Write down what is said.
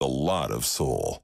a lot of soul.